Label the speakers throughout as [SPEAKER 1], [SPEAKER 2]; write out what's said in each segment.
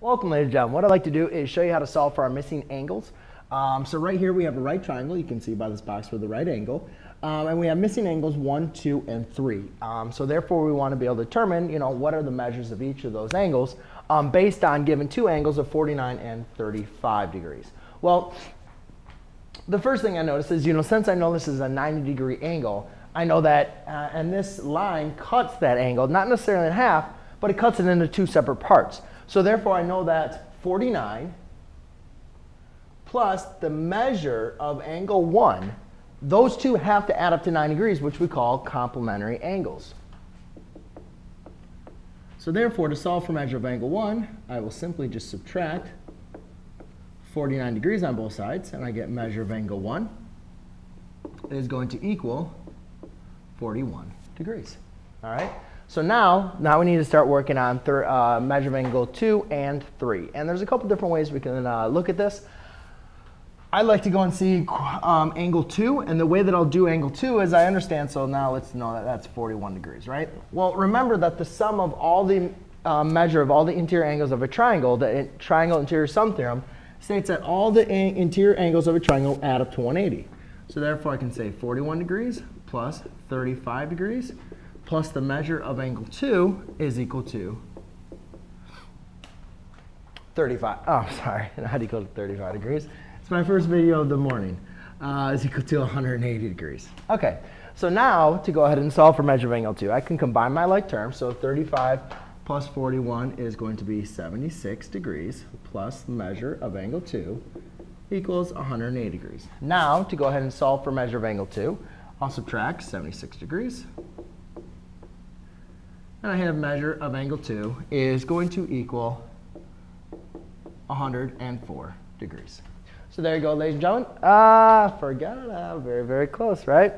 [SPEAKER 1] Welcome, ladies and gentlemen. What I'd like to do is show you how to solve for our missing angles. Um, so right here we have a right triangle. You can see by this box with the right angle. Um, and we have missing angles 1, 2, and 3. Um, so therefore we want to be able to determine, you know, what are the measures of each of those angles um, based on given two angles of 49 and 35 degrees. Well, the first thing I notice is, you know, since I know this is a 90 degree angle, I know that, uh, and this line cuts that angle, not necessarily in half, but it cuts it into two separate parts. So therefore I know that 49 plus the measure of angle 1, those two have to add up to 90 degrees, which we call complementary angles. So therefore, to solve for measure of angle 1, I will simply just subtract 49 degrees on both sides, and I get measure of angle 1 is going to equal 41 degrees. All right? So now, now we need to start working on uh, measure of angle 2 and 3. And there's a couple different ways we can uh, look at this. I like to go and see um, angle 2, and the way that I'll do angle 2 is I understand, so now let's know that that's 41 degrees, right? Well, remember that the sum of all the uh, measure of all the interior angles of a triangle, the in triangle interior sum theorem, states that all the interior angles of a triangle add up to 180. So therefore I can say 41 degrees plus 35 degrees plus the measure of angle 2 is equal to 35. Oh, sorry. How do you go to 35 degrees? It's my first video of the morning. Uh, is equal to 180 degrees. Okay, so now to go ahead and solve for measure of angle 2, I can combine my like terms. So 35 plus 41 is going to be 76 degrees plus measure of angle 2 equals 180 degrees. Now to go ahead and solve for measure of angle 2, I'll subtract 76 degrees and I have measure of angle 2 is going to equal 104 degrees. So there you go, ladies and gentlemen. Ah, forgot it. Ah, very, very close, right?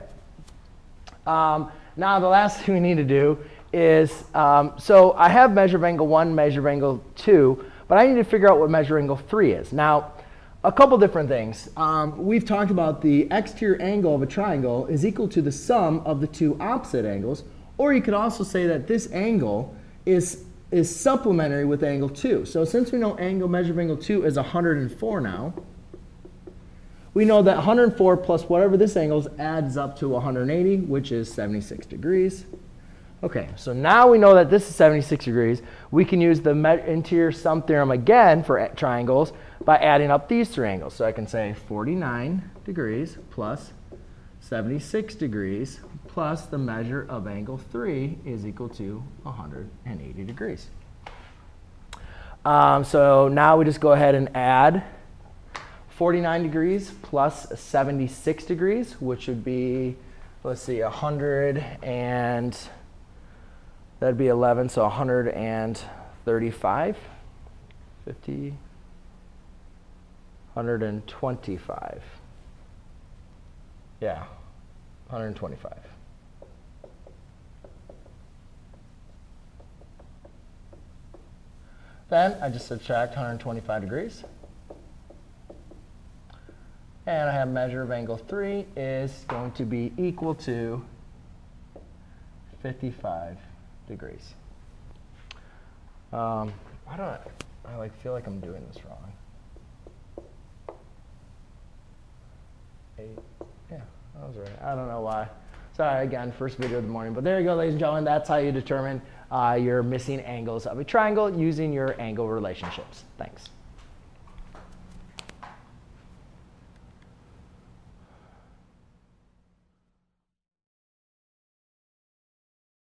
[SPEAKER 1] Um, now, the last thing we need to do is, um, so I have measure of angle 1, measure of angle 2, but I need to figure out what measure angle 3 is. Now, a couple different things. Um, we've talked about the exterior angle of a triangle is equal to the sum of the two opposite angles, or you could also say that this angle is, is supplementary with angle 2. So since we know angle measure of angle 2 is 104 now, we know that 104 plus whatever this angle is adds up to 180, which is 76 degrees. Okay, so now we know that this is 76 degrees. We can use the interior sum theorem again for triangles by adding up these three angles. So I can say 49 degrees plus 76 degrees plus the measure of angle 3 is equal to 180 degrees. Um, so now we just go ahead and add 49 degrees plus 76 degrees, which would be, let's see, 100 and that'd be 11, so 135, 50, 125. Yeah, 125. Then I just subtract 125 degrees. And I have measure of angle 3 is going to be equal to 55 degrees. Um, why don't I, I like feel like I'm doing this wrong? Eight, right. I don't know why. Sorry, again, first video of the morning. But there you go, ladies and gentlemen. That's how you determine uh, your missing angles of a triangle using your angle relationships. Thanks.